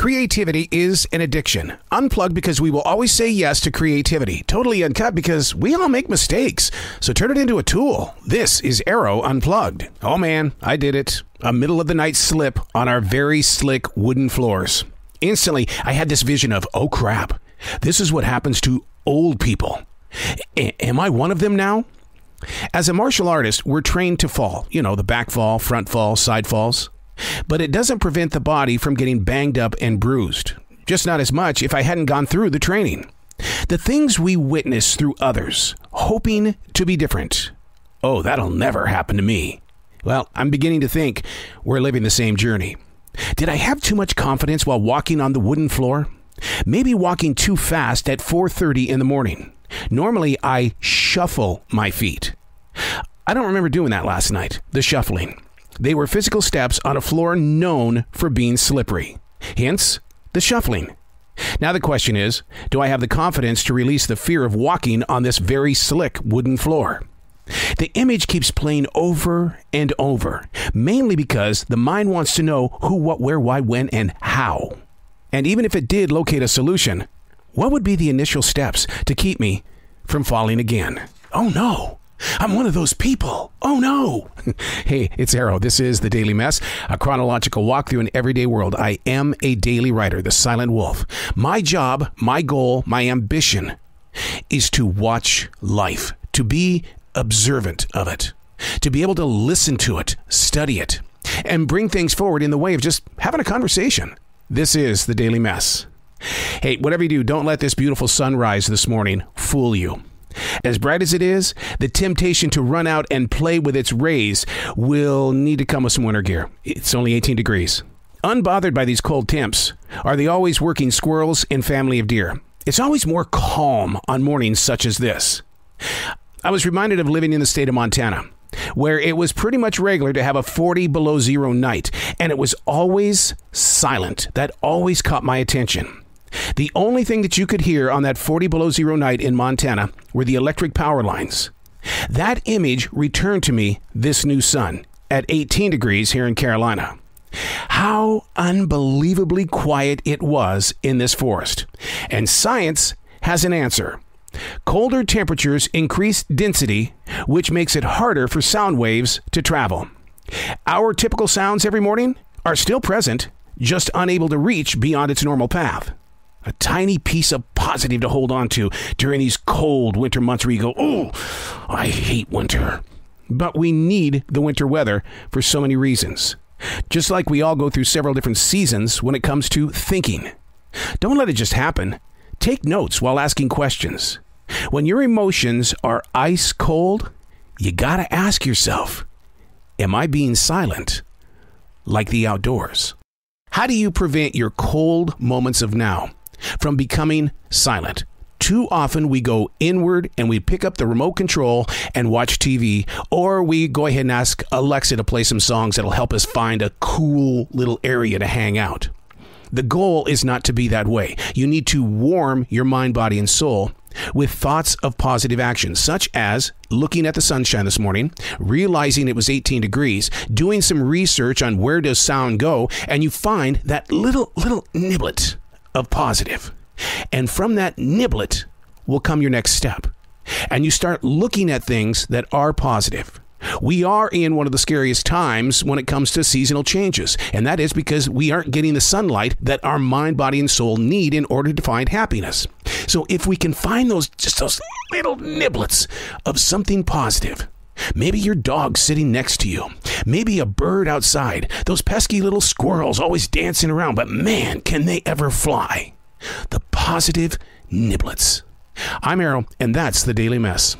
Creativity is an addiction. Unplugged because we will always say yes to creativity. Totally uncut because we all make mistakes. So turn it into a tool. This is Arroe Unplugged. Oh man, I did it. A middle of the night slip on our very slick wooden floors. Instantly, I had this vision of, oh crap, this is what happens to old people. A- am I one of them now? As a martial artist, we're trained to fall. You know, the back fall, front fall, side falls. But it doesn't prevent the body from getting banged up and bruised. Just not as much if I hadn't gone through the training. The things we witness through others, hoping to be different. Oh, that'll never happen to me. Well, I'm beginning to think we're living the same journey. Did I have too much confidence while walking on the wooden floor? Maybe walking too fast at 4:30 in the morning. Normally I shuffle my feet. I don't remember doing that last night, the shuffling. They were physical steps on a floor known for being slippery. Hence, the shuffling. Now the question is do I have the confidence to release the fear of walking on this very slick wooden floor? The image keeps playing over and over, mainly because the mind wants to know who, what, where, why, when, and how. And even if it did locate a solution, what would be the initial steps to keep me from falling again? Oh no! I'm one of those people. Oh no. hey, it's Arroe. This is The Daily Mess, a chronological walk through an everyday world. I am a daily writer, the silent wolf. My job, my goal, my ambition is to watch life, to be observant of it, to be able to listen to it, study it, and bring things forward in the way of just having a conversation. This is The Daily Mess. Hey, whatever you do, don't let this beautiful sunrise this morning fool you. As bright as it is, the temptation to run out and play with its rays will need to come with some winter gear. It's only 18 degrees. Unbothered by these cold temps are the always working squirrels and family of deer. It's always more calm on mornings such as this. I was reminded of living in the state of Montana, where it was pretty much regular to have a 40 below zero night, and it was always silent. That always caught my attention. The only thing that you could hear on that 40 below zero night in Montana were the electric power lines. That image returned to me this new sun at 18 degrees here in Carolina. How unbelievably quiet it was in this forest. And science has an answer. Colder temperatures increase density, which makes it harder for sound waves to travel. Our typical sounds every morning are still present, just unable to reach beyond its normal path a tiny piece of positive to hold on to during these cold winter months where you go, oh, I hate winter. But we need the winter weather for so many reasons. Just like we all go through several different seasons when it comes to thinking. Don't let it just happen. Take notes while asking questions. When your emotions are ice cold, you gotta ask yourself, am I being silent like the outdoors? How do you prevent your cold moments of now? From becoming silent. Too often we go inward and we pick up the remote control and watch TV, or we go ahead and ask Alexa to play some songs that'll help us find a cool little area to hang out. The goal is not to be that way. You need to warm your mind, body, and soul with thoughts of positive action, such as looking at the sunshine this morning, realizing it was 18 degrees, doing some research on where does sound go, and you find that little little niblet of positive. And from that niblet will come your next step. And you start looking at things that are positive. We are in one of the scariest times when it comes to seasonal changes, and that is because we aren't getting the sunlight that our mind, body, and soul need in order to find happiness. So if we can find those just those little niblets of something positive, Maybe your dog sitting next to you. Maybe a bird outside. Those pesky little squirrels always dancing around, but man, can they ever fly. The positive niblets. I'm Arroe, and that's the Daily Mess.